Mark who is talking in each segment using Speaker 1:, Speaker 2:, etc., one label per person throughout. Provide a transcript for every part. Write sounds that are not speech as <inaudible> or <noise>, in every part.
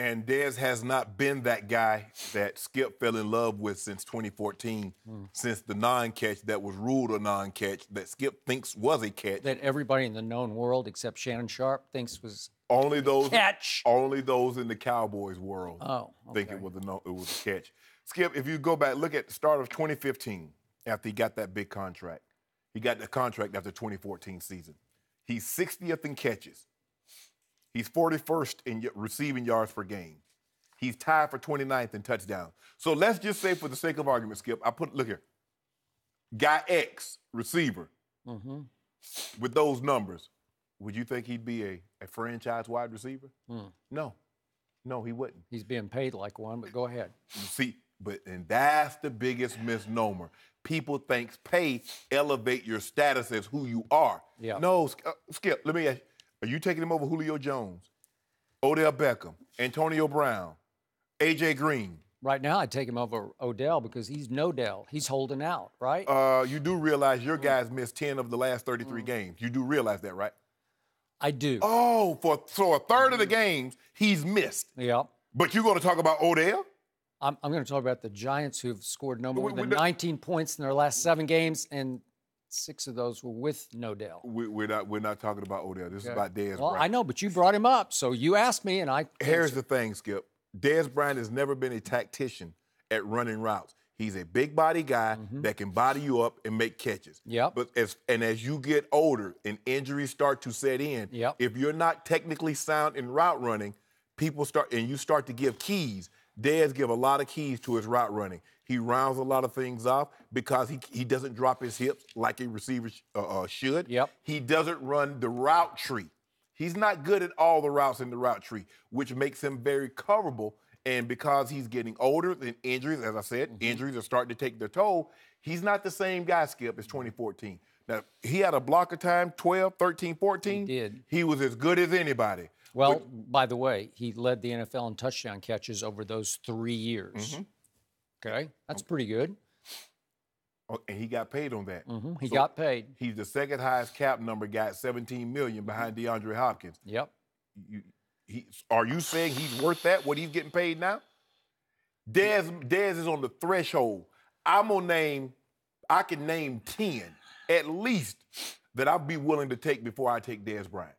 Speaker 1: And Dez has not been that guy that Skip fell in love with since 2014,
Speaker 2: Hmm.
Speaker 1: since the non-catch that was ruled a non-catch that Skip thinks was a catch.
Speaker 2: That everybody in the known world except Shannon Sharpe thinks was
Speaker 1: only those
Speaker 2: catch.
Speaker 1: only those in the Cowboys world
Speaker 2: Oh,
Speaker 1: think it was a no, it was a catch. Skip, if you go back, look at the start of 2015 after he got that big contract. He got the contract after 2014 season. He's 60th in catches. He's 41st in receiving yards per game. He's tied for 29th in touchdowns. So let's just say, for the sake of argument, Skip, I put look here. Guy X receiver
Speaker 2: Mm-hmm.
Speaker 1: with those numbers, would you think he'd be a, a franchise wide receiver?
Speaker 2: Hmm.
Speaker 1: No, no, he wouldn't.
Speaker 2: He's being paid like one, but go ahead.
Speaker 1: See, but and that's the biggest misnomer. People think pay elevate your status as who you are.
Speaker 2: Yeah.
Speaker 1: No, uh, Skip. Let me ask: you, Are you taking him over Julio Jones, Odell Beckham, Antonio Brown, AJ Green?
Speaker 2: Right now, I'd take him over Odell because he's no Dell. He's holding out, right?
Speaker 1: Uh, you do realize your mm. guys missed ten of the last thirty-three mm. games. You do realize that, right?
Speaker 2: I do.
Speaker 1: Oh, for so a third of the mm. games he's missed.
Speaker 2: Yep.
Speaker 1: But you're going to talk about Odell?
Speaker 2: I'm, I'm going to talk about the Giants who've scored no more
Speaker 1: we-
Speaker 2: than
Speaker 1: we-
Speaker 2: 19 points in their last seven games, and six of those were with no Dell.
Speaker 1: We, we're not. We're not talking about Odell. This is about Dez
Speaker 2: Well,
Speaker 1: Bryant.
Speaker 2: I know, but you brought him up, so you asked me, and I.
Speaker 1: Here's the thing, Skip. Dez Bryant has never been a tactician at running routes. He's a big body guy that can body you up and make catches.
Speaker 2: Mm-hmm. Yep.
Speaker 1: But as and as you get older and injuries start to set in,
Speaker 2: Yep.
Speaker 1: if you're not technically sound in route running, people start and you start to give keys. Dez give a lot of keys to his route running. He rounds a lot of things off because he he doesn't drop his hips like a receiver sh- uh, uh, should.
Speaker 2: Yep.
Speaker 1: He doesn't run the route tree. He's not good at all the routes in the route tree, which makes him very coverable. And because he's getting older and injuries, as I said,
Speaker 2: Mm-hmm.
Speaker 1: injuries are starting to take their toll, he's not the same guy, Skip, as 2014. Now, he had a block of time, 12, 13, 14.
Speaker 2: He did.
Speaker 1: He was as good as anybody.
Speaker 2: Well, by the way, he led the NFL in touchdown catches over those three years.
Speaker 1: Mm-hmm.
Speaker 2: Okay, that's pretty good.
Speaker 1: Oh, And he got paid on that.
Speaker 2: hmm He
Speaker 1: So
Speaker 2: got paid.
Speaker 1: He's the second highest cap number guy at 17 million behind DeAndre Hopkins.
Speaker 2: Yep.
Speaker 1: you, he, are you saying he's worth that? What he's getting paid now? Dez, Dez is on the threshold. I'm gonna name, I can name ten at least that I'd be willing to take before I take Dez Bryant,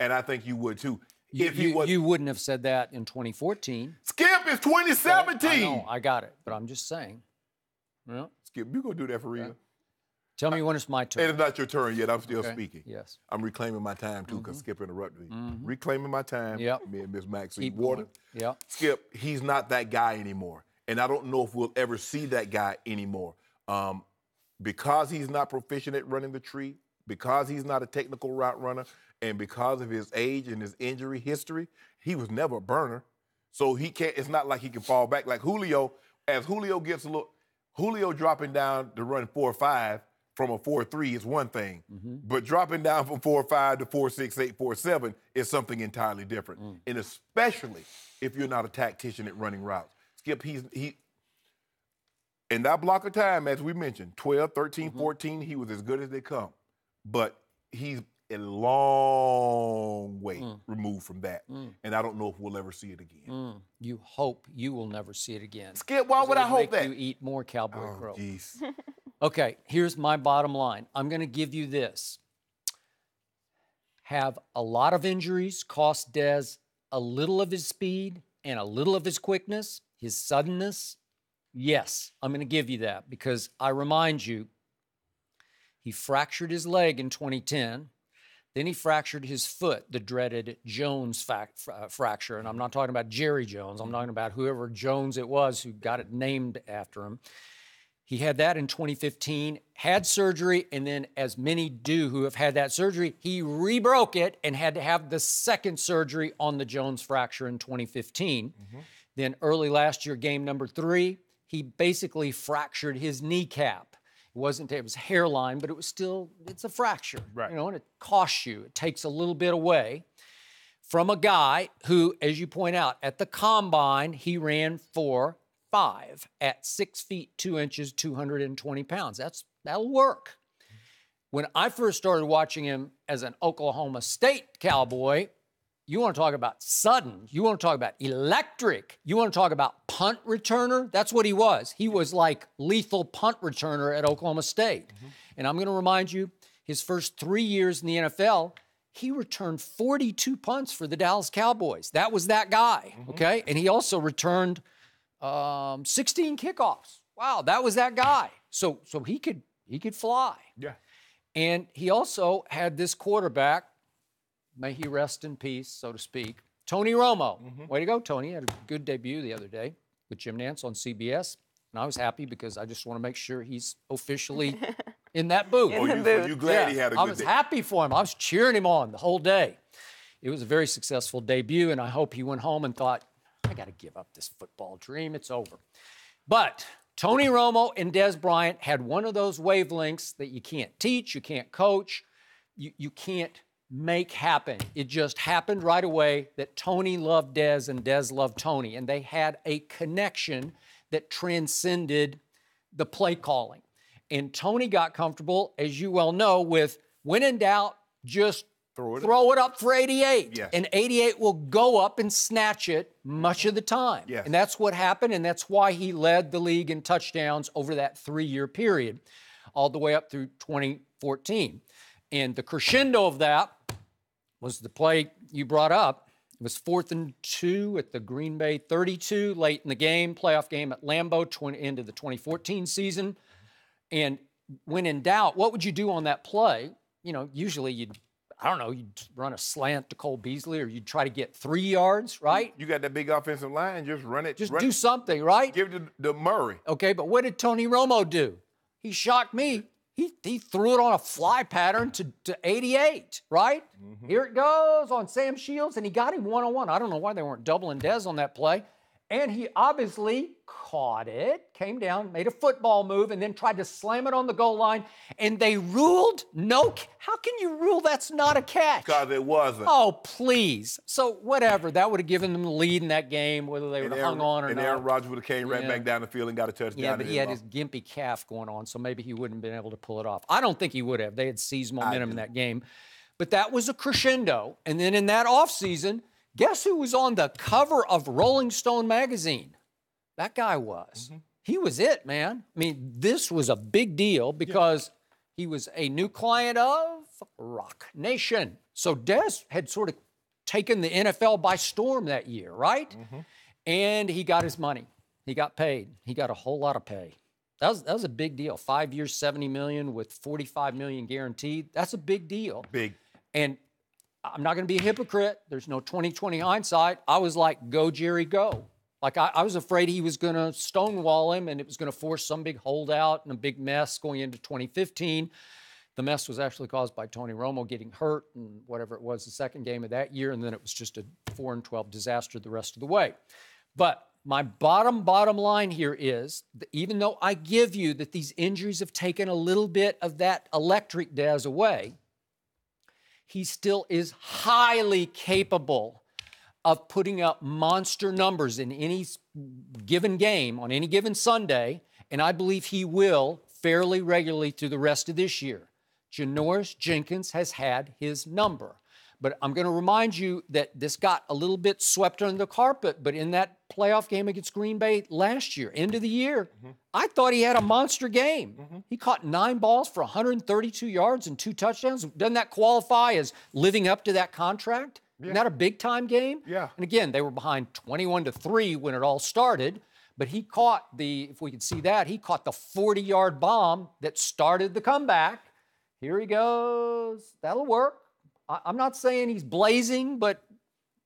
Speaker 1: and I think you would too.
Speaker 2: You,
Speaker 1: if he
Speaker 2: you-
Speaker 1: was,
Speaker 2: you wouldn't have said that in 2014.
Speaker 1: Skip is 2017.
Speaker 2: I know, I got it, but I'm just saying. Well,
Speaker 1: Skip, you gonna do that for real?
Speaker 2: tell me when it's my
Speaker 1: And
Speaker 2: turn.
Speaker 1: it's not your turn yet. I'm still
Speaker 2: Okay?
Speaker 1: speaking.
Speaker 2: Yes.
Speaker 1: I'm reclaiming my time too, because Skip interrupted me. Reclaiming my time.
Speaker 2: Yep.
Speaker 1: Me and Miss Maxine
Speaker 2: Keep
Speaker 1: Water.
Speaker 2: going. Yep.
Speaker 1: Skip, he's not that guy anymore. And I don't know if we'll ever see that guy anymore. Um, because he's not proficient at running the tree, because he's not a technical route runner, and because of his age and his injury history, he was never a burner. So he can't, it's not like he can fall back. Like Julio, as Julio gets a look, Julio dropping down to run 4 5 from a 4 3 is one thing. Mm-hmm. But dropping down from 4 5 to 4 6, 4 7 is something entirely different. Mm. And especially if you're not a tactician at running routes. Skip, he's, he, in that block of time, as we mentioned, 12, 13, mm-hmm. 14, he was as good as they come. But he's a long way removed from that. And I don't know if we'll ever see it again.
Speaker 2: Mm, you hope you will never see it again.
Speaker 1: Skip, why would I
Speaker 2: It'll
Speaker 1: hope that?
Speaker 2: You eat more cowboy
Speaker 1: Oh,
Speaker 2: crow. <laughs> Okay, here's my bottom line. I'm going to give you this. Have a lot of injuries cost Dez a little of his speed and a little of his quickness, his suddenness. Yes, I'm going to give you that because I remind you, he fractured his leg in 2010. Then he fractured his foot, the dreaded Jones fac- fra- uh, fracture. And I'm not talking about Jerry Jones. I'm talking about whoever Jones it was who got it named after him. He had that in 2015, had surgery, and then, as many do who have had that surgery, he rebroke it and had to have the second surgery on the Jones fracture in 2015. Mm-hmm. Then, early last year, game number three, he basically fractured his kneecap. It wasn't, it was hairline, but it was still, it's a fracture.
Speaker 1: Right.
Speaker 2: You know, and it costs you, it takes a little bit away from a guy who, as you point out, at the combine, he ran for five at six feet two inches, 220 pounds. That's that'll work. When I first started watching him as an Oklahoma State cowboy, You want to talk about sudden. You want to talk about electric. You want to talk about punt returner. That's what he was. He was like lethal punt returner at Oklahoma State. Mm-hmm. And I'm going to remind you, his first three years in the NFL, he returned 42 punts for the Dallas Cowboys. That was that guy, mm-hmm. okay? And he also returned um, 16 kickoffs. Wow, that was that guy. So so he could he could fly.
Speaker 1: Yeah.
Speaker 2: And he also had this quarterback, may he rest in peace, so to speak, Tony Romo. Mm-hmm. Way to go, Tony. Had a good debut the other day with Jim Nantz on CBS. And I was happy because I just want to make sure he's officially <laughs> in that booth.
Speaker 1: In oh, you, booth. you glad yeah, he had a good
Speaker 2: I was
Speaker 1: day.
Speaker 2: happy for him. I was cheering him on the whole day. It was a very successful debut, and I hope he went home and thought, I got to give up this football dream. It's over. But Tony Romo and Dez Bryant had one of those wavelengths that you can't teach, you can't coach, you, you can't make happen. It just happened right away that Tony loved Dez and Dez loved Tony, and they had a connection that transcended the play calling. And Tony got comfortable, as you well know, with when in doubt, just throw it, throw it up for 88.
Speaker 1: Yes.
Speaker 2: And 88 will go up and snatch it much of the time.
Speaker 1: Yes.
Speaker 2: And that's what happened, and that's why he led the league in touchdowns over that three year period, all the way up through 2014. And the crescendo of that was the play you brought up. It was fourth and two at the Green Bay 32 late in the game, playoff game at Lambeau, 20, of the 2014 season. And when in doubt, what would you do on that play? You know, usually you'd, I don't know, you'd run a slant to Cole Beasley or you'd try to get three yards, right?
Speaker 1: You got that big offensive line, just run it.
Speaker 2: Just
Speaker 1: run
Speaker 2: do
Speaker 1: it.
Speaker 2: something, right?
Speaker 1: Give it to, to Murray.
Speaker 2: Okay, but what did Tony Romo do? He shocked me. He, he threw it on a fly pattern to, to 88, right? Mm-hmm. Here it goes on Sam Shields, and he got him one on one. I don't know why they weren't doubling Dez on that play. And he obviously caught it, came down, made a football move, and then tried to slam it on the goal line. And they ruled no. How can you rule that's not a catch?
Speaker 1: Because it wasn't.
Speaker 2: Oh, please. So whatever. That would have given them the lead in that game, whether they would have hung on or
Speaker 1: and
Speaker 2: not.
Speaker 1: And Aaron Rodgers would have came right yeah. back down the field and got a touchdown.
Speaker 2: Yeah, but he had his gimpy calf going on, so maybe he wouldn't have been able to pull it off. I don't think he would have. They had seized momentum in that game. But that was a crescendo. And then in that offseason, guess who was on the cover of Rolling Stone magazine? That guy was. Mm-hmm. He was it, man. I mean, this was a big deal because yeah. he was a new client of Roc Nation. So Dez had sort of taken the NFL by storm that year, right? Mm-hmm. And he got his money. He got paid. He got a whole lot of pay. That was, that was a big deal. Five years, 70 million with 45 million guaranteed. That's a big deal.
Speaker 1: Big.
Speaker 2: And I'm not going to be a hypocrite. There's no 2020 hindsight. I was like, go, Jerry, go. Like I, I was afraid he was going to stonewall him and it was going to force some big holdout and a big mess going into 2015. The mess was actually caused by Tony Romo getting hurt and whatever it was the second game of that year, and then it was just a 4 and 12 disaster the rest of the way. But my bottom bottom line here is that even though I give you that these injuries have taken a little bit of that electric Dez away, he still is highly capable of putting up monster numbers in any given game on any given Sunday, and I believe he will fairly regularly through the rest of this year. Janoris Jenkins has had his number. But I'm going to remind you that this got a little bit swept under the carpet. But in that playoff game against Green Bay last year, end of the year, mm-hmm. I thought he had a monster game. Mm-hmm. He caught nine balls for 132 yards and two touchdowns. Doesn't that qualify as living up to that contract? Yeah. Not a big time game.
Speaker 1: Yeah.
Speaker 2: And again, they were behind 21 to 3 when it all started. But he caught the, if we could see that, he caught the 40 yard bomb that started the comeback. Here he goes. That'll work. I, I'm not saying he's blazing, but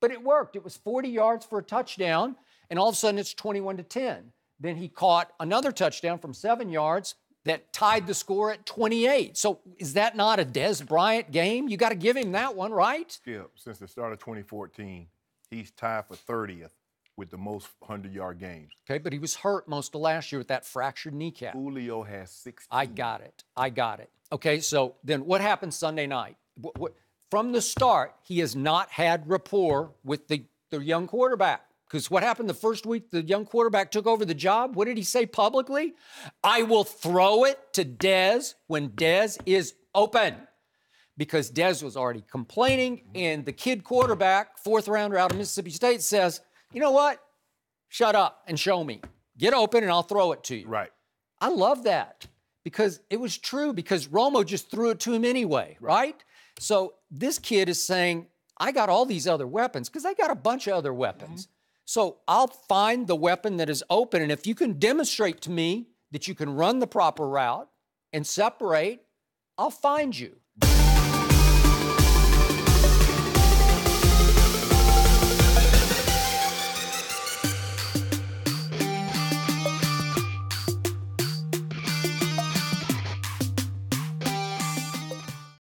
Speaker 2: but it worked. It was 40 yards for a touchdown, and all of a sudden it's 21 to 10. Then he caught another touchdown from seven yards that tied the score at 28. So is that not a Dez Bryant game? You got to give him that one, right?
Speaker 1: Skip, since the start of 2014, he's tied for 30th with the most 100-yard games.
Speaker 2: Okay, but he was hurt most of last year with that fractured kneecap.
Speaker 1: Julio has 16.
Speaker 2: I got it. I got it. Okay, so then what happened Sunday night? What, what, from the start, he has not had rapport with the, the young quarterback. Because what happened the first week the young quarterback took over the job? What did he say publicly? I will throw it to Dez when Dez is open. because Dez was already complaining, and the kid quarterback, fourth rounder out of Mississippi State, says, "You know what? Shut up and show me. Get open, and I'll throw it to you."
Speaker 1: Right.
Speaker 2: I love that because it was true because Romo just threw it to him anyway, right? So this kid is saying, I got all these other weapons because I got a bunch of other mm-hmm. weapons. So I'll find the weapon that is open. And if you can demonstrate to me that you can run the proper route and separate, I'll find you.